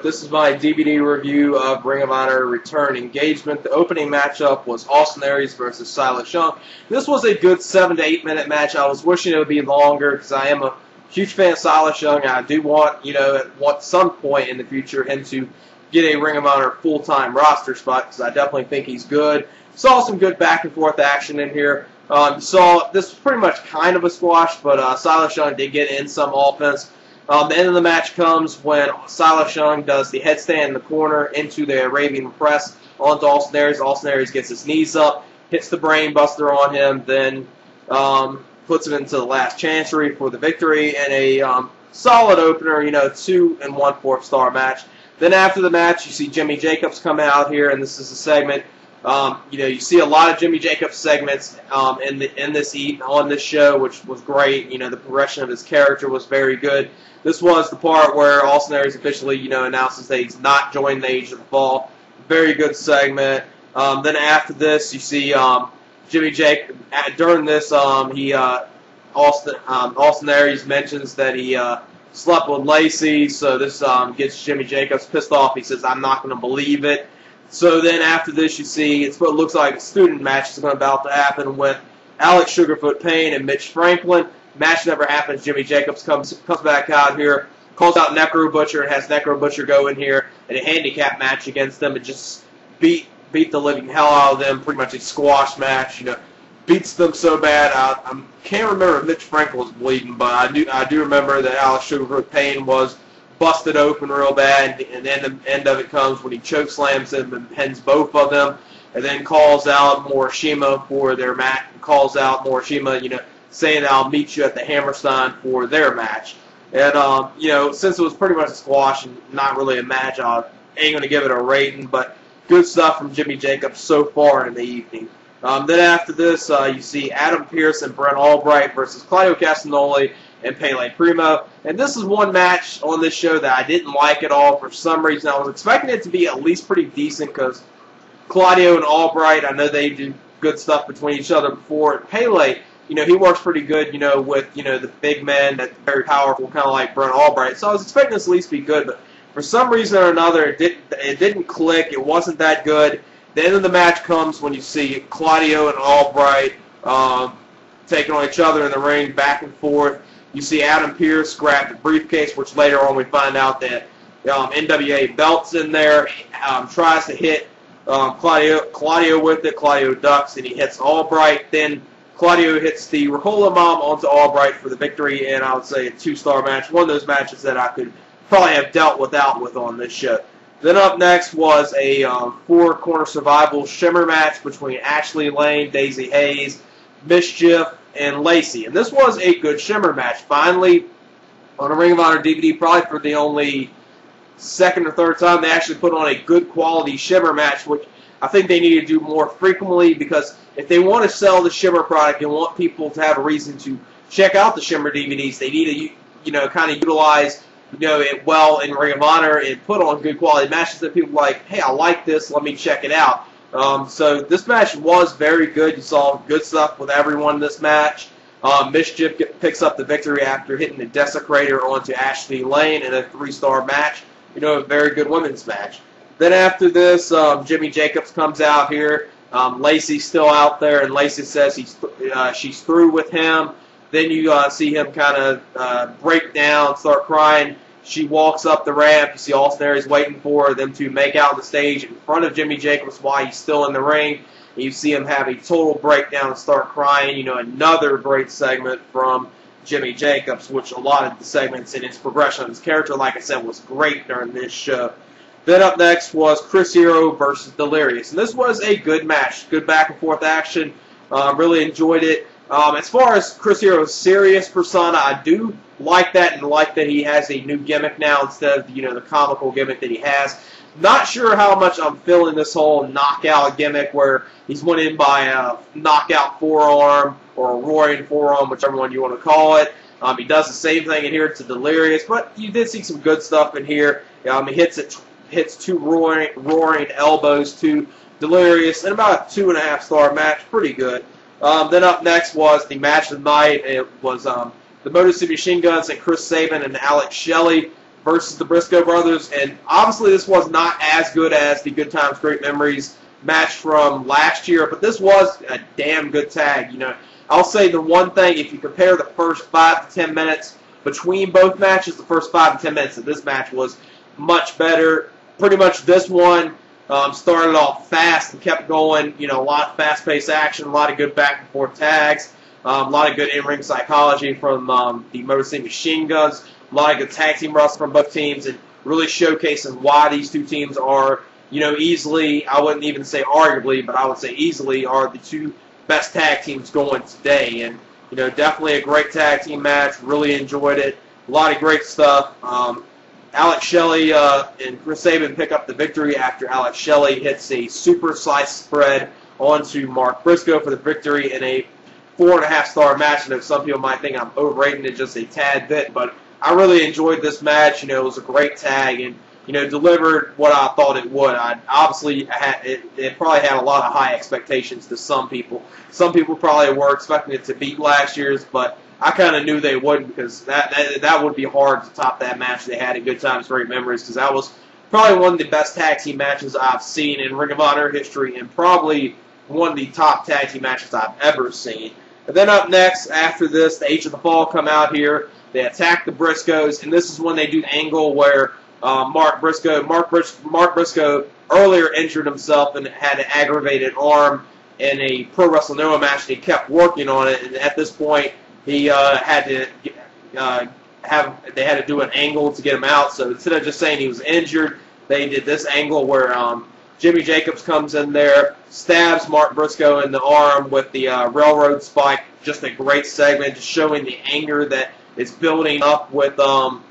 This is my DVD review of Ring of Honor Return Engagement. The opening matchup was Austin Aries versus Silas Young. This was a good seven to eight minute match. I was wishing it would be longer because I am a huge fan of Silas Young. I do want, you know, at some point in the future him to get a Ring of Honor full time roster spot because I definitely think he's good. Saw some good back and forth action in here. Um, saw this was pretty much kind of a squash, but uh, Silas Young did get in some offense. Um, the end of the match comes when Silas Young does the headstand in the corner into the Arabian press onto Austin Aries. Austin Aries gets his knees up, hits the brain buster on him, then um, puts him into the last chancery for the victory and a um, solid opener, you know, two and one fourth star match. Then after the match, you see Jimmy Jacobs come out here, and this is a segment um, you know, you see a lot of Jimmy Jacobs segments um, in the in this on this show, which was great. You know, the progression of his character was very good. This was the part where Austin Aries officially, you know, announces that he's not joining the Age of the Fall. Very good segment. Um, then after this, you see um, Jimmy Jake. During this, um, he uh, Austin um, Austin Aries mentions that he uh, slept with Lacey, so this gets Jimmy Jacobs pissed off. He says, "I'm not going to believe it." So then after this, you see it's what looks like a student match is about to happen with Alex Sugarfoot Payne and Mitch Franklin. Match never happens. Jimmy Jacobs comes comes back out here, calls out Necro Butcher, and has Necro Butcher go in here in a handicap match against them and just beat beat the living hell out of them. Pretty much a squash match. You know, beats them so bad. I, I can't remember if Mitch Franklin was bleeding, but I do I do remember that Alex Sugarfoot Payne was busted open real bad, and then the end of it comes when he choke slams him and pins both of them, and then calls out Morishima for their match. Calls out Morishima, you know, saying I'll meet you at the Hammerstein for their match. And um, you know, since it was pretty much a squash and not really a match, I ain't gonna give it a rating, but good stuff from Jimmy Jacobs so far in the evening. Um, then after this, uh, you see Adam Pearce and Brent Albright versus Claudio Castagnoli and Pelle Primeau. And this is one match on this show that I didn't like at all for some reason. I was expecting it to be at least pretty decent because Claudio and Albright, I know they do good stuff between each other before. Pele, you know, he works pretty good, you know, with, you know, the big men that's very powerful, kind of like Brent Albright. So I was expecting this at least to be good, but for some reason or another, it didn't, it didn't click. It wasn't that good. The end of the match comes when you see Claudio and Albright um, taking on each other in the ring, back and forth. You see Adam Pearce grab the briefcase, which later on we find out that um, NWA belts in there. Um, tries to hit um, Claudio Claudio with it. Claudio ducks and he hits Albright. Then Claudio hits the Ricola Bomb onto Albright for the victory, and I would say a two-star match. One of those matches that I could probably have dealt without with on this show. Then up next was a um, four-corner survival shimmer match between Ashley Lane, Daizee Haze, MsChif, and Lacey. And this was a good Shimmer match. Finally, on a Ring of Honor DVD, probably for the only second or third time, they actually put on a good quality Shimmer match, which I think they need to do more frequently because if they want to sell the Shimmer product and want people to have a reason to check out the Shimmer DVDs, they need to, you know, kind of utilize you know it well in Ring of Honor and put on good quality matches that people like, hey, I like this, let me check it out. Um, so this match was very good. You saw good stuff with everyone in this match. Um, MsChif get, picks up the victory after hitting the Desecrator onto Ashley Lane in a three-star match. You know, a very good women's match. Then after this, um, Jimmy Jacobs comes out here. Um, Lacey's still out there, and Lacey says he's uh, she's through with him. Then you uh, see him kind of uh, break down, start crying. She walks up the ramp. You see Austin Aries waiting for them to make out the stage in front of Jimmy Jacobs while he's still in the ring. You see him have a total breakdown and start crying. You know, another great segment from Jimmy Jacobs, which a lot of the segments in his progression of his character, like I said, was great during this show. Then up next was Chris Hero versus Delirious. And this was a good match. Good back and forth action. Uh, really enjoyed it. Um, as far as Chris Hero's serious persona, I do like that and like that he has a new gimmick now instead of you know the comical gimmick that he has. Not sure how much I'm feeling this whole knockout gimmick where he's went in by a knockout forearm or a roaring forearm, whichever one you want to call it. Um, he does the same thing in here to Delirious, but you did see some good stuff in here. Um, he hits it, hits two roaring, roaring elbows to Delirious in about a two and a half star match. Pretty good. Um, then up next was the match of the night. It was um, the Motor City Machine Guns and Chris Sabin and Alex Shelley versus the Briscoe brothers, and obviously this was not as good as the Good Times Great Memories match from last year, but this was a damn good tag. You know, I'll say the one thing if you compare the first five to ten minutes between both matches, the first five to ten minutes of this match was much better. Pretty much this one um, started off fast and kept going. You know, a lot of fast-paced action, a lot of good back-and-forth tags, um, a lot of good in-ring psychology from um, the Motor City Machine Guns, a lot of good tag team wrestling from both teams, and really showcasing why these two teams are, you know, easily, I wouldn't even say arguably, but I would say easily are the two best tag teams going today. And, you know, definitely a great tag team match. Really enjoyed it. A lot of great stuff. Um, Alex Shelley uh, and Chris Sabin pick up the victory after Alex Shelley hits a super Sliced Bread onto Mark Briscoe for the victory in a four and a half star match. And know some people might think I'm overrating it just a tad bit, but I really enjoyed this match. You know, it was a great tag and you know delivered what I thought it would. I obviously had it, it probably had a lot of high expectations to some people. Some people probably were expecting it to beat last year's, but I kind of knew they wouldn't because that, that that would be hard to top that match they had in Good Times, Great Memories because that was probably one of the best tag team matches I've seen in Ring of Honor history and probably one of the top tag team matches I've ever seen. And then up next, after this, the Age of the Fall come out here. They attack the Briscoes, and this is when they do the angle where uh, Mark Briscoe, Mark, Bris- Mark Briscoe earlier injured himself and had an aggravated arm in a Pro Wrestling Noah match. And he kept working on it, and at this point, he uh, had to uh, have they had to do an angle to get him out. So instead of just saying he was injured, they did this angle where um, Jimmy Jacobs comes in there, stabs Mark Briscoe in the arm with the uh, railroad spike. Just a great segment, just showing the anger that is building up with um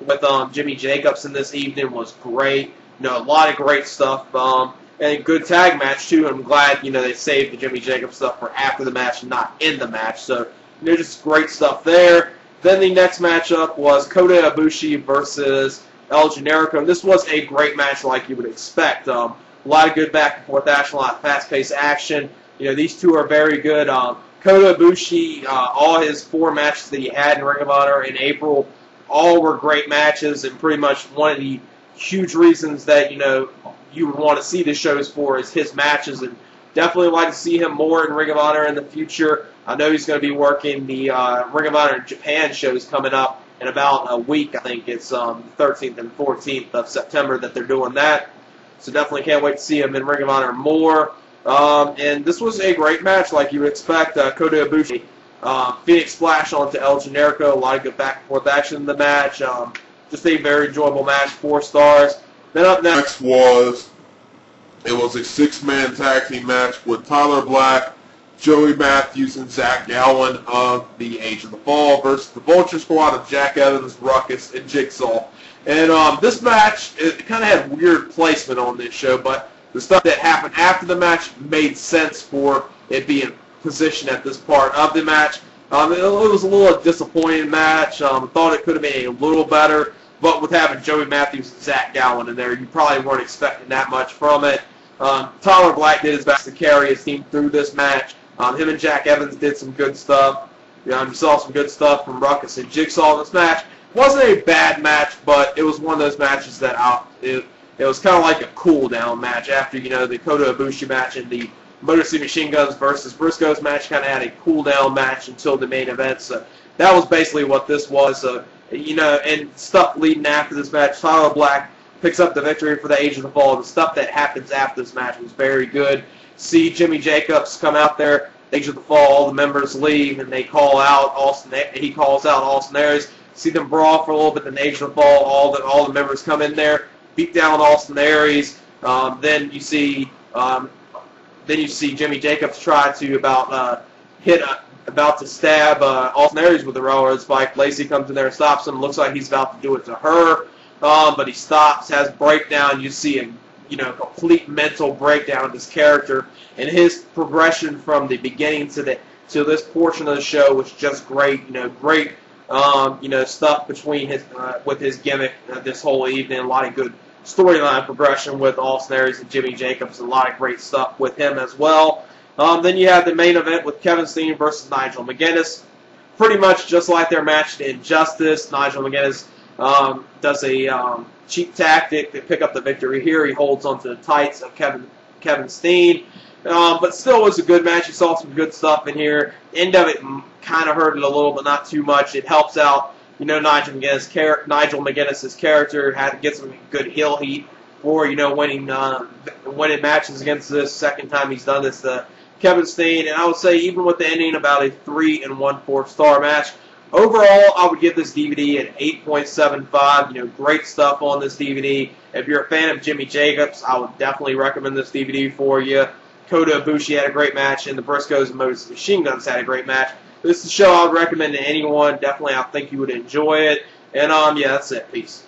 with um Jimmy Jacobs in this evening was great. You know, a lot of great stuff. Um, and a good tag match too. I'm glad you know they saved the Jimmy Jacobs stuff for after the match, not in the match. So know, just great stuff there. Then the next matchup was Kota Ibushi versus El Generico. And this was a great match like you would expect. Um, a lot of good back and forth action, a lot of fast-paced action. You know, these two are very good. Um, Kota Ibushi, uh, all his four matches that he had in Ring of Honor in April, all were great matches, and pretty much one of the huge reasons that you know you would want to see the shows for is his matches, and definitely like to see him more in Ring of Honor in the future. I know he's going to be working the uh, Ring of Honor Japan shows coming up in about a week. I think it's um, 13th and 14th of September that they're doing that. So definitely can't wait to see him in Ring of Honor more. Um, and this was a great match, like you would expect. Uh, Kota Ibushi, uh, Phoenix Splash onto El Generico. A lot of good back and forth action in the match. Um, just a very enjoyable match. Four stars. Then up next was it was a six-man tag team match with Tyler Black, Joey Matthews and Zach Gowen of the Age of the Fall versus the Vulture Squad of Jack Evans, Ruckus, and Jigsaw. And um, this match, it kind of had weird placement on this show, but the stuff that happened after the match made sense for it being positioned at this part of the match. Um, it, was a little disappointing match. Um, thought it could have been a little better, but with having Joey Matthews and Zach Gowen in there, you probably weren't expecting that much from it. Um, Tyler Black did his best to carry his team through this match. Um, him and Jack Evans did some good stuff. You, know, you saw some good stuff from Ruckus and Jigsaw in this match. Wasn't a bad match, but it was one of those matches that I, it, it was kind of like a cool down match after you know the Kota Ibushi match and the Motor City Machine Guns versus Briscoes match kind of had a cool down match until the main event. So that was basically what this was. So you know, and stuff leading after this match. Tyler Black picks up the victory for the Age of the Fall. The stuff that happens after this match was very good see Jimmy Jacobs come out there. Age of the Fall, all the members leave, and they call out Austin. He calls out Austin Aries. See them brawl for a little bit. Then Age of the Fall, all the all the members come in there, beat down Austin Aries. Um, then you see, um, then you see Jimmy Jacobs try to about uh, hit a, about to stab uh, Austin Aries with the railroad spike. Lacey comes in there and stops him. Looks like he's about to do it to her, um, but he stops, has breakdown. You see him, you know, complete mental breakdown of his character and his progression from the beginning to the to this portion of the show was just great. You know, great, um, you know, stuff between his uh, with his gimmick uh, this whole evening. A lot of good storyline progression with Austin Aries and Jimmy Jacobs. A lot of great stuff with him as well. Um, then you have the main event with Kevin Steen versus Nigel McGuinness. Pretty much just like their match in Justice. Nigel McGuinness Um, does a um, cheap tactic to pick up the victory here. He holds onto the tights of Kevin Kevin Steen. Um, but still was a good match. You saw some good stuff in here. End of it kind of hurt it a little, but not too much. It helps out, you know, Nigel McGuinness, char- Nigel character. Had to get some good heel heat for you know winning uh, winning matches against this second time he's done this. Kevin Steen, and I would say even with the ending, about a three and one fourth star match. Overall, I would give this DVD an 8.75. You know, great stuff on this DVD. If you're a fan of Jimmy Jacobs, I would definitely recommend this DVD for you. Kota Ibushi had a great match, and the Briscoes and Moses Machine Guns had a great match. This is a show I would recommend to anyone. Definitely, I think you would enjoy it. And um, yeah, that's it. Peace.